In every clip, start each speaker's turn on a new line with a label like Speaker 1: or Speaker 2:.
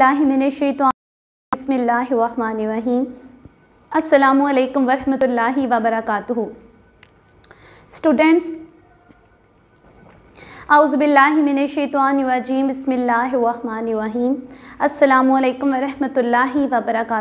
Speaker 1: बसमीम असलकम वरहमल वबरक स्टूडेंट्स आउज़बिल्लिमिनशैतवानरजीम बसमीम अल्लाम वरहमल वबरक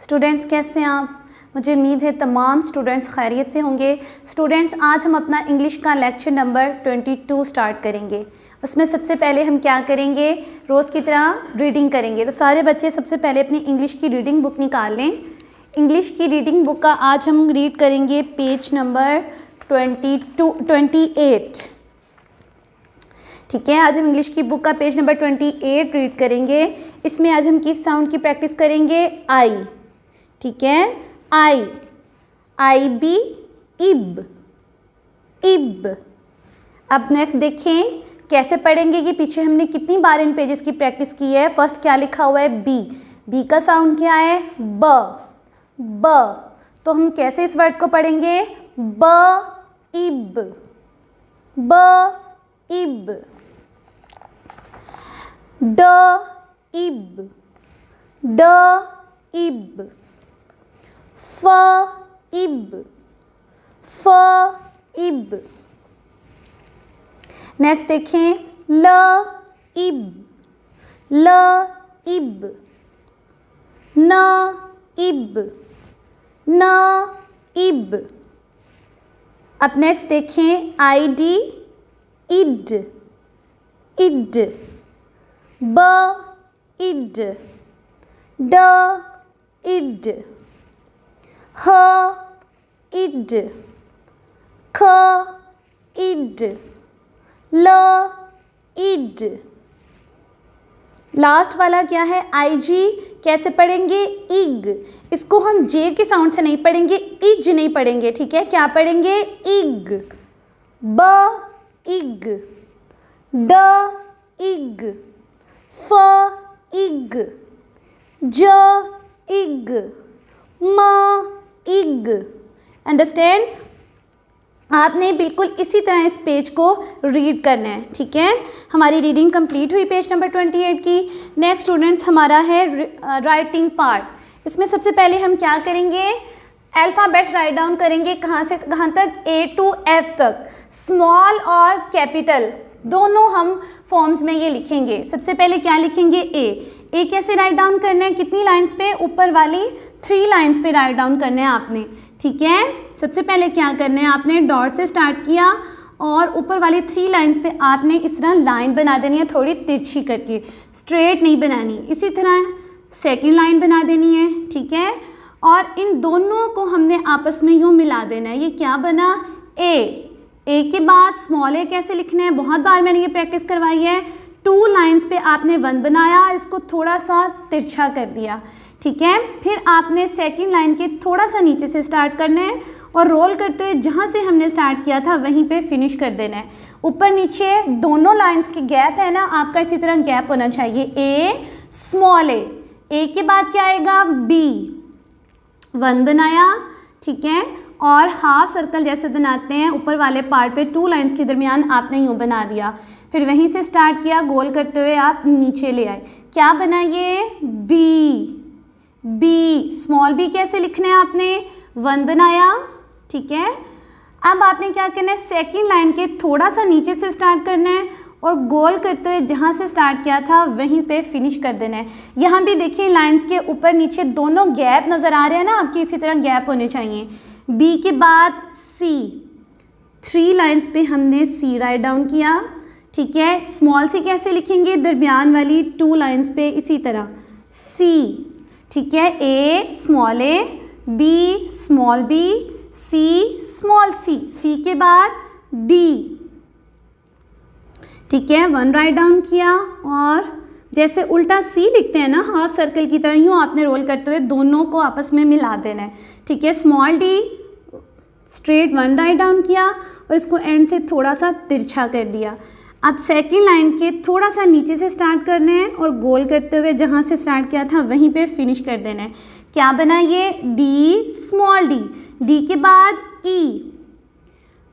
Speaker 1: स्टूडेंट्स कैसे हैं आप? मुझे उम्मीद है तमाम स्टूडेंट्स खैरियत से होंगे। स्टूडेंट्स आज हम अपना इंग्लिश का लेक्चर नंबर 22 स्टार्ट करेंगे। उसमें सबसे पहले हम क्या करेंगे? रोज़ की तरह रीडिंग करेंगे। तो सारे बच्चे सबसे पहले अपनी इंग्लिश की रीडिंग बुक निकाल लें। इंग्लिश की रीडिंग बुक का आज हम रीड करेंगे page number twenty two twenty eight ठीक है, आज हम इंग्लिश की बुक का page number twenty eight read करेंगे। इसमें आज हम किस साउंड की प्रैक्टिस करेंगे? आई ठीक है? आई आई बी इब इब अब नेक्स्ट देखें, कैसे पढ़ेंगे कि पीछे हमने कितनी बार इन पेजेस की प्रैक्टिस की है? फ़र्स्ट क्या लिखा हुआ है? बी बी का साउंड क्या है? ब ब तो हम कैसे इस वर्ड को पढ़ेंगे? ब इब ब इब ड इब ड इब फ इब फ इब नेक्स्ट देखें ल इब ल इब न इब न इब अब नेक्स्ट देखें आई डी इड इड ब इड ड इड ह इड ख इड ल इड लास्ट वाला क्या है? आई, जी। कैसे पढ़ेंगे? इग इसको हम जे के साउंड से नहीं पढ़ेंगे इज़ नहीं पढ़ेंगे, ठीक है? क्या पढ़ेंगे? इग ब इग ड इग फ इग ज इग म इग। अंडरस्टैंड आपने बिल्कुल इसी तरह इस पेज को रीड करना है, ठीक है? हमारी रीडिंग कंप्लीट हुई पेज नंबर ट्वेंटी एट की। नेक्स्ट स्टूडेंट्स हमारा है राइटिंग पार्ट इसमें सबसे पहले हम क्या करेंगे? अल्फ़ाबेट्स राइट डाउन करेंगे कहाँ से, कहाँ तक? ए टू एफ़ तक। स्मॉल और कैपिटल दोनों हम फॉर्म्स में ये लिखेंगे। सबसे पहले क्या लिखेंगे? ए ए कैसे राइट डाउन करना है? कितनी लाइंस पे? ऊपर वाली थ्री लाइंस पे राइट डाउन करना है आपने। ठीक है? सबसे पहले क्या करना है आपने? डॉट से स्टार्ट किया और ऊपर वाली थ्री लाइंस पे आपने इस तरह लाइन बना देनी है, थोड़ी तिरछी करके। स्ट्रेट नहीं बनानी। इसी तरह सेकेंड लाइन बना देनी है। ठीक है? और इन दोनों को हमने आपस में यूँ मिला देना है। ये क्या बना? ए ए के बाद स्मॉल ए कैसे लिखना है? बहुत बार मैंने ये प्रैक्टिस करवाई है। टू लाइंस पे आपने वन बनाया और इसको थोड़ा सा तिरछा कर दिया, ठीक है? फिर आपने सेकंड लाइन के थोड़ा सा नीचे से स्टार्ट करना है और रोल करते हुए जहाँ से हमने स्टार्ट किया था, वहीं पे फिनिश कर देना है। ऊपर नीचे दोनों लाइंस के गैप है ना, आपका इसी तरह गैप होना चाहिए। ए स्मॉल ए ए के बाद क्या आएगा? बी वन बनाया, ठीक है? और हाफ़ सर्कल जैसे बनाते हैं, ऊपर वाले पार्ट पे टू लाइंस के दरमियान आपने यूँ बना दिया। फिर वहीं से स्टार्ट किया, गोल करते हुए आप नीचे ले आए। क्या बना ये? बी बी स्मॉल बी कैसे लिखना है आपने? वन बनाया, ठीक है? अब आपने क्या करना है? सेकेंड लाइन के थोड़ा सा नीचे से स्टार्ट करना है और गोल करते हुए जहाँ से स्टार्ट किया था, वहीं पे फिनिश कर देना है। यहाँ भी देखिए लाइंस के ऊपर नीचे दोनों गैप नज़र आ रहे हैं ना, आपकी इसी तरह गैप होने चाहिए। बी के बाद सी थ्री लाइंस पे हमने सी राइट डाउन किया। ठीक है? स्मॉल सी कैसे लिखेंगे? दरमियान वाली टू लाइंस पे इसी तरह। सी ठीक है? A small A B small B C small C C के बाद डी ठीक है? वन राइट डाउन किया और जैसे उल्टा सी लिखते हैं ना हाफ़ सर्कल की तरह यूँ आपने रोल करते हुए दोनों को आपस में मिला देना है। ठीक है small D straight one write down किया और इसको एंड से थोड़ा सा तिरछा कर दिया। अब सेकेंड लाइन के थोड़ा सा नीचे से स्टार्ट करना है और गोल करते हुए जहाँ से स्टार्ट किया था, वहीं पे फिनिश कर देना है। क्या बना ये? डी स्मॉल डी डी के बाद ई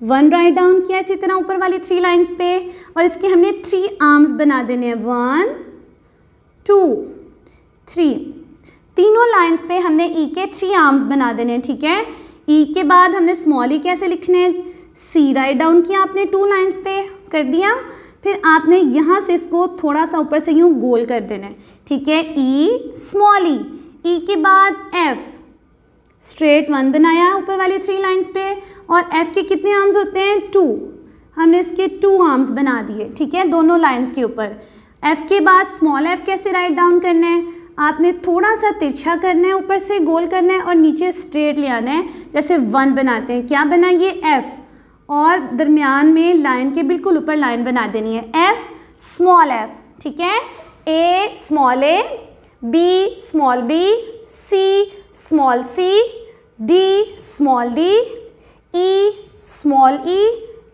Speaker 1: वन राइट डाउन किया इसी तरह ऊपर वाली थ्री लाइंस पे और इसके हमने थ्री आर्म्स बना देने हैं। One two, three. तीनों लाइंस पे हमने ई e के थ्री आर्म्स बना देने हैं, ठीक है? ई e के बाद हमने स्मॉल ई e कैसे लिखने हैं? सी राइट डाउन किया आपने टू लाइंस पे, कर दिया। फिर आपने यहाँ से इसको थोड़ा सा ऊपर से यूँ गोल कर देना है, ठीक है? ई स्मॉल ई ई के बाद एफ़ स्ट्रेट वन बनाया ऊपर वाली थ्री लाइंस पे। और एफ़ के कितने आर्म्स होते हैं? टू हमने इसके टू आर्म्स बना दिए, ठीक है? दोनों लाइंस के ऊपर। एफ़ के बाद स्मॉल एफ़ कैसे राइट डाउन करना है? आपने थोड़ा सा तिरछा करना है, ऊपर से गोल करना है और नीचे स्ट्रेट ले आना है। जैसे वन बनाते हैं। क्या बना ये एफ़ और दरमियान में लाइन के बिल्कुल ऊपर लाइन बना देनी है। एफ़ स्मॉल एफ़ ठीक है? A small A B small B C small C D small D E small E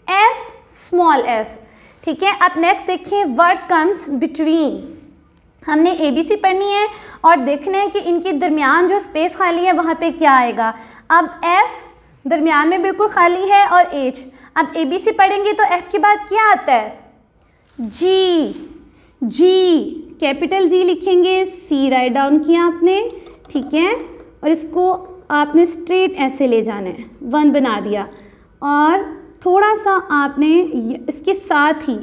Speaker 1: F small F ठीक है? अब नेक्स्ट देखिए वर्ड कम्स बिटवीन हमने ए बी सी पढ़नी है और देखना है कि इनके दरमियान जो स्पेस खाली है, वहाँ पे क्या आएगा। अब एफ़ दरमियान में बिल्कुल खाली है और एच अब ए बी सी पढ़ेंगे तो एफ़ के बाद क्या आता है? जी जी कैपिटल जी लिखेंगे। सी राइट डाउन किया आपने। ठीक है? और इसको आपने स्ट्रेट ऐसे ले जाना है। वन बना दिया। और थोड़ा सा आपने इसके साथ ही,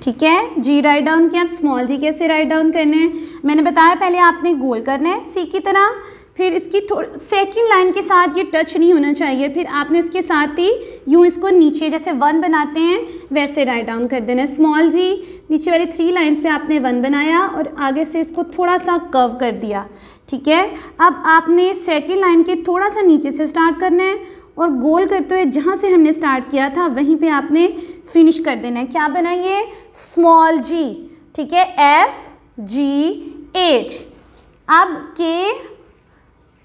Speaker 1: ठीक है? जी राइट डाउन किया आप स्मॉल जी कैसे राइट डाउन करने हैं? मैंने बताया पहले आपने गोल करना है सी की तरह। फिर इसकी थोड़ी सेकेंड लाइन के साथ ये टच नहीं होना चाहिए। फिर आपने इसके साथ ही यूँ इसको नीचे जैसे वन बनाते हैं, वैसे राइट डाउन कर देना है। स्मॉल जी नीचे वाली थ्री लाइंस पे आपने वन बनाया और आगे से इसको थोड़ा सा कर्व कर दिया, ठीक है? अब आपने सेकेंड लाइन के थोड़ा सा नीचे से स्टार्ट करना है। और गोल करते हुए जहाँ से हमने स्टार्ट किया था, वहीं पे आपने फिनिश कर देना है। क्या बनाइए स्मॉल जी ठीक है? एफ़ जी एच अब के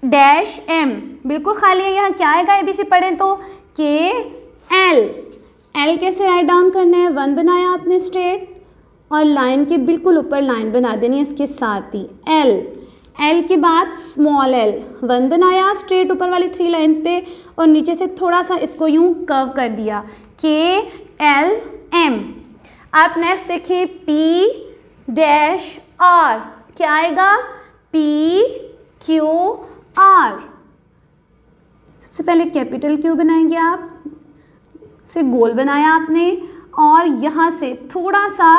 Speaker 1: डैश एम बिल्कुल खाली है यहाँ, क्या आएगा ए बी सी पढ़ें तो? के एल एल कैसे राइट डाउन करना है? वन बनाया आपने स्ट्रेट और लाइन के बिल्कुल ऊपर लाइन बना देनी है इसके साथ ही। एल एल के बाद स्मॉल एल वन बनाया स्ट्रेट ऊपर वाली थ्री लाइंस पे और नीचे से थोड़ा सा इसको यूँ कर्व कर दिया. के एल एम आप नेक्स्ट देखिए पी डैश आर क्या आएगा? पी क्यू आर सबसे पहले कैपिटल क्यू बनाएँगे आप. से गोल बनाया आपने और यहाँ से थोड़ा सा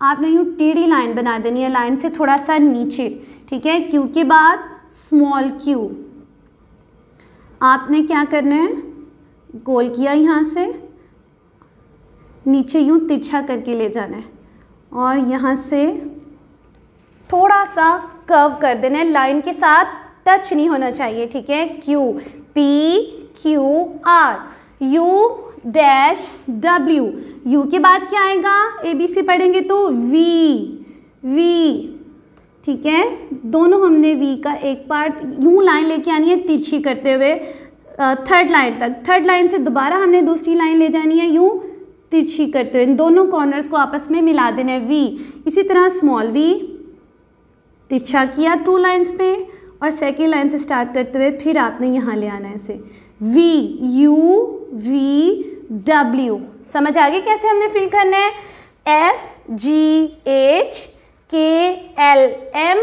Speaker 1: आपने यूँ टेढ़ी लाइन बना देनी है, लाइन से थोड़ा सा नीचे, ठीक है? क्यू के बाद स्मॉल क्यू आपने क्या करना है? गोल किया यहाँ से। नीचे यूँ तिरछा करके ले जाना है। और यहाँ से थोड़ा सा कर्व कर देना है। लाइन के साथ टच नहीं होना चाहिए, ठीक है? Q P Q R U dash W U के बाद क्या आएगा? ए बी सी पढ़ेंगे तो वी वी ठीक है? दोनों हमने वी का एक पार्ट यूँ लाइन लेके आनी है तिरछी करते हुए थर्ड लाइन तक। थर्ड लाइन से दोबारा हमने दूसरी लाइन ले जानी है यूँ तिरछी करते हुए। इन दोनों कॉर्नर्स को आपस में मिला देना है वी इसी तरह स्मॉल वी तिरछा किया टू लाइन्स पे और सेकेंड लाइन से स्टार्ट करते हुए फिर आपने यहाँ ले आना है इसे। वी यू वी डब्ल्यू समझ आ गई कैसे हमने फिल करना है? F G H K L M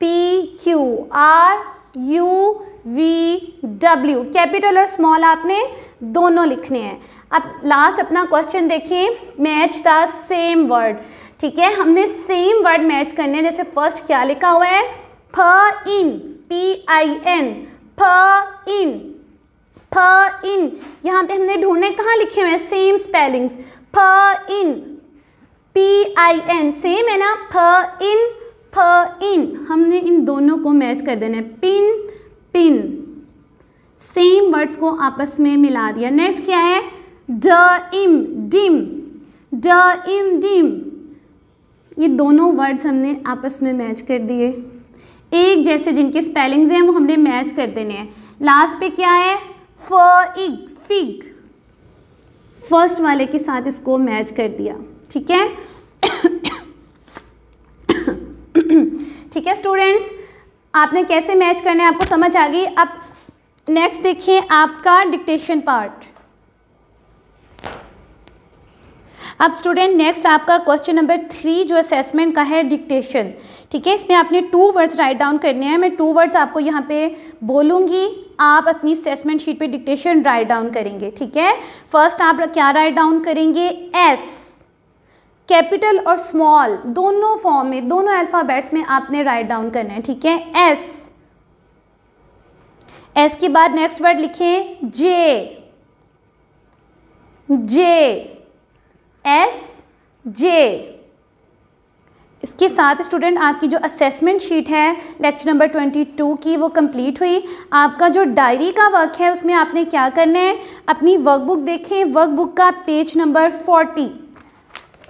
Speaker 1: P Q R U V W capital और स्मॉल आपने दोनों लिखने हैं। अब लास्ट अपना क्वेश्चन देखिए। मैच द सेम वर्ड ठीक है? हमने सेम वर्ड मैच करने हैं। जैसे फ़र्स्ट क्या लिखा हुआ है? फ इन पी आई एन फ इन फ इन यहाँ पे हमने ढूँढने कहाँ लिखे हुए हैं? सेम स्पेलिंग्स फ in P I N same है ना? फ इन फ इन हमने इन दोनों को मैच कर देना है. पिन पिन सेम वर्ड्स को आपस में मिला दिया. नेक्स्ट क्या है? ड इम डिम ड इम डिम ये दोनों वर्ड्स हमने आपस में मैच कर दिए. एक जैसे जिनके स्पेलिंग्स हैं, वो हमने मैच कर देने हैं. लास्ट पे क्या है? फ इग फिग। फ़र्स्ट वाले के साथ इसको मैच कर दिया, ठीक है? ठीक है, स्टूडेंट्स? आपने कैसे मैच करना है आपको समझ आ गई? अब नेक्स्ट देखिए आपका डिक्टेशन पार्ट अब स्टूडेंट नेक्स्ट आपका क्वेश्चन नंबर थ्री जो असेसमेंट का है डिक्टेशन ठीक है, इसमें आपने टू वर्ड्स राइट डाउन करने हैं। मैं टू वर्ड्स आपको यहाँ पे बोलूँगी। आप अपनी असेसमेंट शीट पे डिक्टेशन राइट डाउन करेंगे। ठीक है? फ़र्स्ट आप क्या राइट डाउन करेंगे? एस कैपिटल और स्मॉल दोनों फॉर्म में, दोनों अल्फ़ाबेट्स में आपने राइट डाउन करना है। ठीक है? एस एस के बाद नेक्स्ट वर्ड लिखें। J J S J. इसके साथ स्टूडेंट, आपकी जो असेसमेंट शीट है लेक्चर नंबर ट्वेंटी टू की वो कंप्लीट हुई। आपका जो डायरी का वर्क है, उसमें आपने क्या करना है? अपनी वर्कबुक देखें। वर्कबुक का पेज नंबर फोर्टी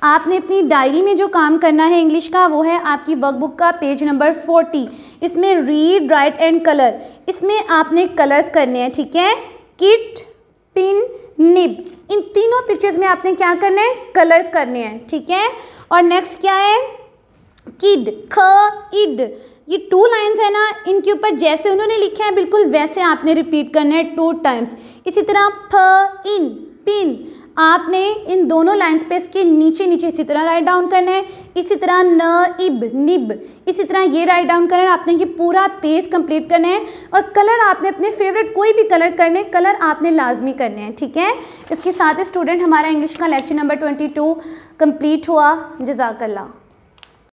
Speaker 1: आपने अपनी डायरी में जो काम करना है इंग्लिश का, वो है आपकी वर्कबुक का पेज नंबर फोर्टी इसमें रीड राइट एंड कलर इसमें आपने कलर्स करने हैं, ठीक है? Kit pin nib. इन तीनों पिक्चर्स में आपने क्या करना है? कलर्स करने हैं, ठीक है? और नेक्स्ट क्या है? किड ख इड ये टू लाइंस है ना, इनके ऊपर जैसे उन्होंने लिखे हैं, बिल्कुल वैसे आपने रिपीट करना है टू टाइम्स इसी तरह फ इन पिन आपने इन दोनों लाइन पे इसके नीचे नीचे इसी तरह राइट डाउन करना है। इसी तरह न, इब, निब। इसी तरह ये राइट डाउन करना है। आपने ये पूरा पेज कंप्लीट करना है। और कलर आपने अपने फेवरेट कोई भी कलर करने कलर आपने लाजमी करने हैं, ठीक है? इसके साथ ही स्टूडेंट हमारा इंग्लिश का lecture number twenty two complete हुआ। जजाकल्ला